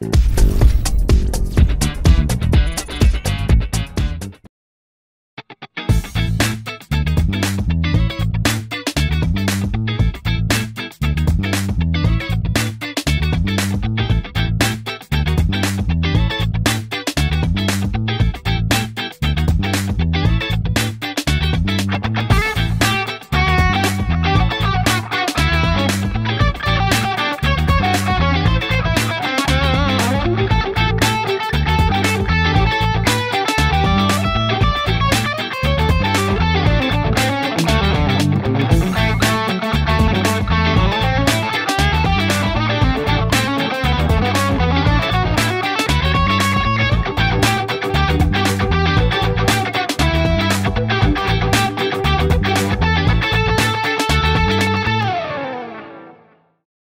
you